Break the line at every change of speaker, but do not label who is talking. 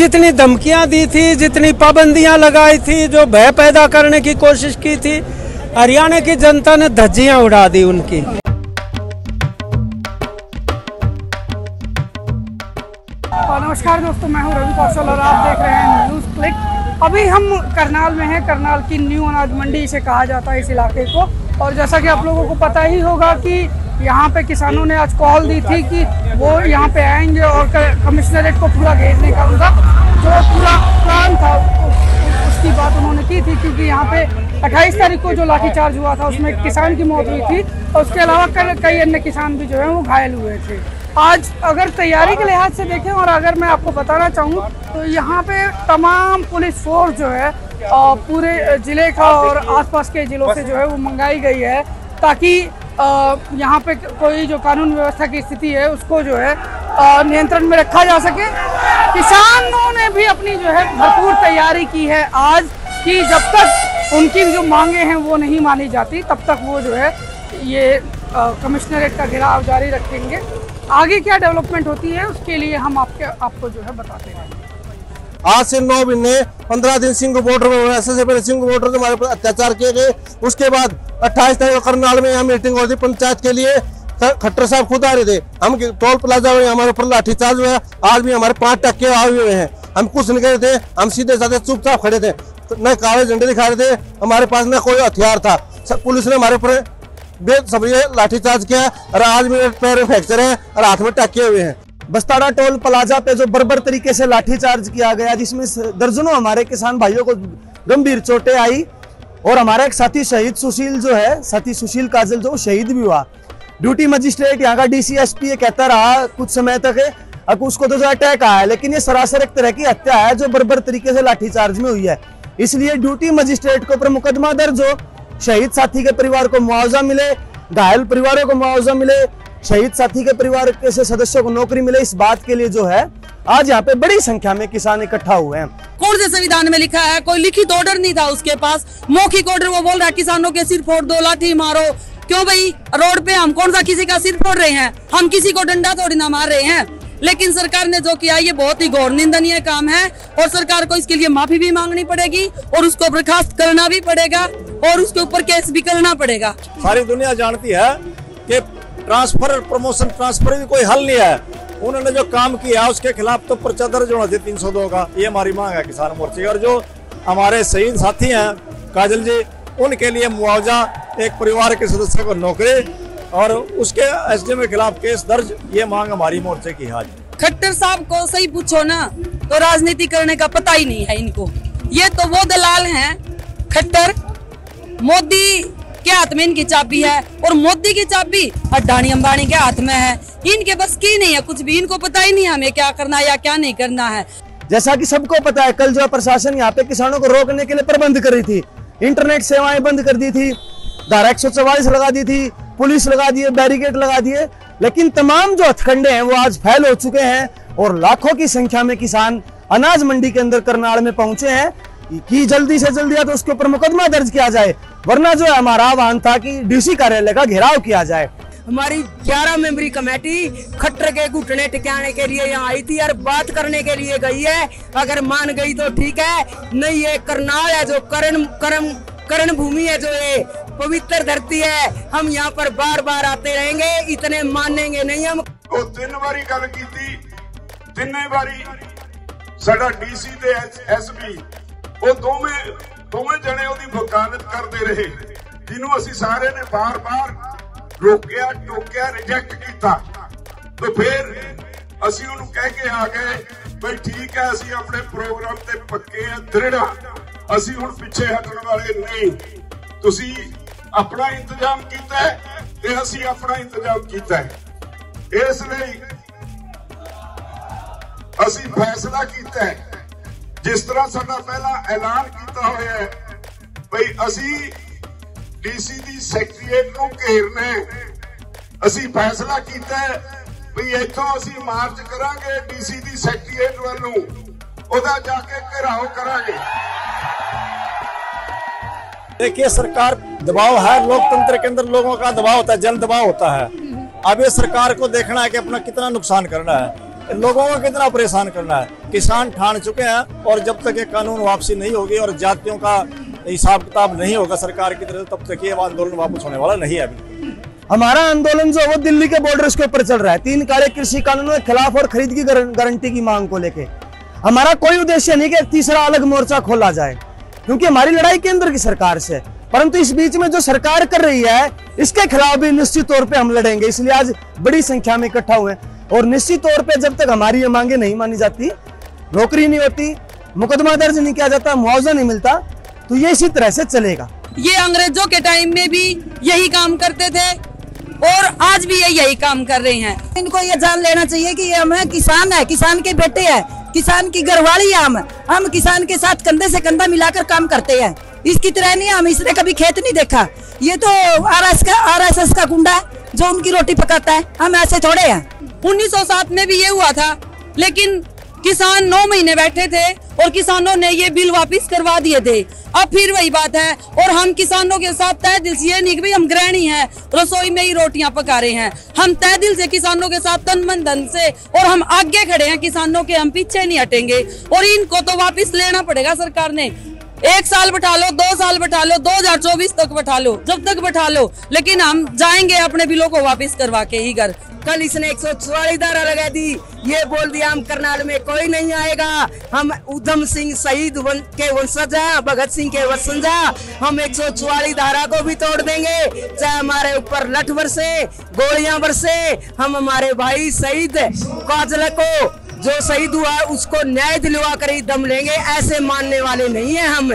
जितनी धमकियाँ दी थी, जितनी पाबंदियाँ लगाई थी, जो भय पैदा करने की कोशिश की थी, हरियाणा की जनता ने धज्जियाँ उड़ा दी उनकी।
नमस्कार दोस्तों, मैं हूँ रवि कौशल और आप देख रहे हैं न्यूज़ क्लिक। अभी हम करनाल में हैं, करनाल की न्यू अनाज मंडी इसे कहा जाता है इस इलाके को। और जैसा कि आप लोगों को पता ही होगा कि यहाँ पे किसानों ने आज कॉल दी थी कि वो यहाँ पे आएँगे और कमिश्नरेट को पूरा घेरने का उनका जो पूरा प्लान था, उसकी बात उन्होंने की थी क्योंकि यहाँ पे 28 तारीख को जो लाठीचार्ज हुआ था, उसमें किसान की मौत हुई थी और उसके अलावा कल कई अन्य किसान भी जो है वो घायल हुए थे। आज अगर तैयारी के लिहाज से देखें और अगर मैं आपको बताना चाहूँ तो यहाँ पे तमाम पुलिस फोर्स जो है पूरे ज़िले का और आसपास के ज़िलों से जो है वो मंगाई गई है ताकि यहाँ पे कोई जो कानून व्यवस्था की स्थिति है, उसको जो है नियंत्रण में रखा जा सके। किसानों ने भी अपनी जो है, भरपूर तैयारी की है आज, कि जब तक उनकी जो मांगे हैं, वो नहीं मानी जाती, तब तक वो जो है, ये कमिश्नरेट का घेराव जारी रखेंगे। आगे क्या डेवलपमेंट होती है, उसके लिए हम आपके, आपको जो है, बताते हैं।
आज से नौ महीने, पंद्रह दिन सिंह बॉर्डर में ऐसे पहले सिंह बॉर्डर हमारे पर अत्याचार किए गए। उसके बाद अट्ठाईस तारीख को करनाल में यहाँ मीटिंग हो थी पंचायत के लिए। खट्टर साहब खुद आ रहे थे। हम टोल प्लाजा में हमारे ऊपर लाठीचार्ज हुआ। आज भी हमारे पाँच टक्के आए हुए हैं। हम कुछ नहीं करे थे। हम सीधे साधे चुपचाप खड़े थे। न काले झंडे दिखा रहे थे। हमारे पास न कोई हथियार था। पुलिस ने हमारे ऊपर सब ये लाठीचार्ज किया। और आज मेरे पैर फ्रैक्चर है और हाथ में टाके हुए हैं।
बस्ताड़ा टोल प्लाजा पे जो बर्बर तरीके से लाठीचार्ज किया गया, जिसमें दर्जनों हमारे किसान भाइयों को गंभीर चोटें आई और हमारा एक साथी शहीद सुशील जो है, साथी सुशील काजल जो शहीद भी हुआ। ड्यूटी मजिस्ट्रेट यहाँ का डीसीएसपी ये कहता रहा कुछ समय तक, अब उसको तो जो अटैक आया, लेकिन ये सरासर एक तरह की हत्या है जो बर्बर तरीके से लाठीचार्ज में हुई है। इसलिए ड्यूटी मजिस्ट्रेट को ऊपर मुकदमा दर्ज हो, शहीद साथी के परिवार को मुआवजा मिले, घायल परिवारों को मुआवजा मिले शहीद साथी के परिवार के से सदस्यों को नौकरी मिले इस बात के लिए जो है आज यहाँ पे बड़ी संख्या में किसान इकट्ठा हुए हैं।
कौन से संविधान में लिखा है कोई लिखित ऑर्डर नहीं था उसके पास। मौखिक ऑर्डर वो बोल रहा है किसानों के सिर फोड़ दो लाठी मारो। क्यों भाई रोड पे हम कौन सा किसी का सिर फोड़ रहे हैं? हम किसी को डंडा थोड़ी ना मार रहे हैं। लेकिन सरकार ने जो किया ये बहुत ही गौर निंदनीय काम है और सरकार को इसके लिए माफ़ी भी मांगनी पड़ेगी और उसको बर्खास्त करना भी पड़ेगा और उसके ऊपर केस भी करना पड़ेगा।
सारी दुनिया जानती है कि ट्रांसफ़र, प्रमोशन, ट्रांसफ़र भी कोई हल नहीं है। उन्होंने जो काम किया, उसके खिलाफ तो पर्चा दर्ज होना चाहिए, तीन सौ दो का। ये हमारी मांग है किसान मोर्चे और जो हमारे शहीद साथी हैं, काजल जी, उनके लिए मुआवजा एक परिवार के सदस्य को नौकरी और उसके एस के खिलाफ केस दर्ज, ये मांग हमारी मोर्चे की है।
खट्टर साहब को सही पूछो ना तो राजनीति करने का पता ही नहीं है इनको। ये तो वो दलाल हैं, खट्टर, मोदी के हाथ में इनकी चाबी है और मोदी की चाबी अडानी अंबानी के हाथ में है। इनके बस की नहीं है, कुछ भी। इनको पता ही नहीं हमें क्या करना है या क्या नहीं करना है।
जैसा कि सबको पता है, कल जो प्रशासन यहाँ पे किसानों को रोकने के लिए प्रबंध कर रही थी, इंटरनेट सेवाएँ बंद कर दी थी, धारा एक सौ चौवालीस लगा दी थी, पुलिस लगा दिए बैरिकेड लगा दिए लेकिन तमाम जो हथकंडे हैं वो आज फैल हो चुके हैं और लाखों की संख्या में किसान अनाज मंडी के अंदर करनाल में पहुँचे हैं। कि जल्दी से जल्दी या तो उसके ऊपर मुकदमा दर्ज किया जाए वरना जो है हमारा आह्वान था कि डीसी कार्यालय का घेराव किया जाए।
हमारी 11 मेंबरी कमेटी खट्टर के घुटने टिकाने के लिए यहाँ आई थी यार बात करने के लिए गई है। अगर मान गई तो ठीक है नहीं ये करनाल है जो करण कर्म करण भूमि है जो ये पवित्र धरती है हम यहाँ पर बार बार आते रहेंगे इतने मानेंगे नहीं हम।
तो तीन बारी गल की थी तीन बारी साडा डीसी एस बी वो दोवें ਦੋਵੇਂ ਜਣੇ ਉਹਦੀ ਵਕਾਲਤ ਕਰਦੇ ਰਹੇ। ਜਿਹਨੂੰ ਅਸੀਂ ਸਾਰੇ ਨੇ ਬਾਰ-ਬਾਰ ਰੋਕਿਆ, ਟੋਕਿਆ ਰਿਜੈਕਟ ਕੀਤਾ। ਤੇ ਫਿਰ ਅਸੀਂ ਉਹਨੂੰ ਕਹਿ ਕੇ ਆ ਗਏ, ਬਈ ਠੀਕ ਹੈ, ਅਸੀਂ ਆਪਣੇ ਪ੍ਰੋਗਰਾਮ ਤੇ ਪੱਕੇ ਆ, ਦ੍ਰਿੜਾ ਅਸੀਂ ਹੁਣ ਪਿੱਛੇ ਹਟਣ ਵਾਲੇ ਨਹੀਂ। ਤੁਸੀਂ ਆਪਣਾ ਇੰਤਜ਼ਾਮ ਕੀਤਾ ਤੇ ਅਸੀਂ ਆਪਣਾ ਇੰਤਜ਼ਾਮ ਕੀਤਾ ਇਸ ਲਈ ਅਸੀਂ ਫੈਸਲਾ ਕੀਤਾ ਜਿਸ ਤਰ੍ਹਾਂ ਸਾਡਾ ਪਹਿਲਾ ਐਲਾਨ ਕੀਤਾ ਹੋਇਆ ਹੈ ਭਈ ਅਸੀਂ ਡੀਸੀ ਦੀ ਸੈਕਟਰੀਏਟ ਨੂੰ ਘੇਰਨਾ ਅਸੀਂ ਫੈਸਲਾ ਕੀਤਾ ਭਈ ਇੱਥੋਂ ਅਸੀਂ ਮਾਰਚ ਕਰਾਂਗੇ ਡੀਸੀ ਦੀ ਸੈਕਟਰੀਏਟ ਵੱਲ ਨੂੰ ਉਹਦਾ ਜਾ ਕੇ ਘਿਰਾਓ ਕਰਾਂਗੇ
देखिए सरकार दबाव है लोकतंत्र के अंदर लोगों का दबाव होता है जन दबाव होता है अब ये सरकार को देखना है कि अपना कितना नुकसान करना है लोगों को कितना परेशान करना है
किसान ठान चुके हैं और जब तक ये कानून वापसी नहीं होगी और जातियों का हिसाब किताब नहीं होगा सरकार की तरफ़ तब तक ये आंदोलन वापस होने वाला नहीं है अभी।
हमारा आंदोलन जो वो दिल्ली के बॉर्डर्स के ऊपर चल रहा है। तीन काले कृषि कानूनों के खिलाफ और खरीद की गारंटी की मांग को लेके। हमारा कोई उद्देश्य नहीं कि तीसरा अलग मोर्चा खोला जाए, क्योंकि हमारी लड़ाई केंद्र की सरकार से परंतु इस बीच में जो सरकार कर रही है, इसके खिलाफ भी निश्चित तौर पे हम लड़ेंगे, इसलिए आज बड़ी संख्या में इकट्ठा हुए और निश्चित तौर पे जब तक हमारी ये मांगे नहीं मानी जाती नौकरी नहीं होती मुकदमा दर्ज नहीं किया जाता मुआवजा नहीं मिलता तो ये इसी तरह से चलेगा।
ये अंग्रेज़ों के टाइम में भी यही काम करते थे और आज भी ये यही काम कर रहे हैं।
इनको ये जान लेना चाहिए कि ये हम है किसान है किसान के बेटे है किसान की घरवाली है हम। हम किसान के साथ कंधे से कंधा मिलाकर काम करते हैं। इसकी तरह नहीं हम इसने कभी खेत नहीं देखा। ये तो आर एस का आर एस एस का गुंडा है जो उनकी रोटी पकाता है। हम ऐसे थोड़े हैं।
1907 में भी ये हुआ था लेकिन किसान नौ महीने बैठे थे और किसानों ने ये बिल वापस करवा दिए थे। अब फिर वही बात है और हम किसानों के साथ तय दिल से ये नहीं कि हम ग्रहणी हैं, रसोई में ही रोटियाँ पका रहे हैं। हम तय दिल से किसानों के साथ तन मन धन से और हम आगे खड़े हैं किसानों के हम पीछे नहीं हटेंगे और इनको तो वापस लेना पड़ेगा सरकार ने। एक साल बैठा लो दो साल बैठा लो 2024 तक बैठा लो जब तक बैठा लो। लेकिन हम जाएँगे अपने बिलों को वापस करवा के ही घर।
कल इसने एक सौ चौवालीस धारा लगा दी। ये बोल दिया हम करनाल में कोई नहीं आएगा। हम उधम सिंह शहीद वन, के वंशज है भगत सिंह के वंशज हम एक सौ चौवालीस धारा को भी तोड़ देंगे। चाहे हमारे ऊपर लठ बरसे गोलियाँ बरसे हम हमारे भाई शहीद काजल को जो शहीद हुआ है, उसको न्याय दिलवा कर ही दम लेंगे। ऐसे मानने वाले नहीं है हम।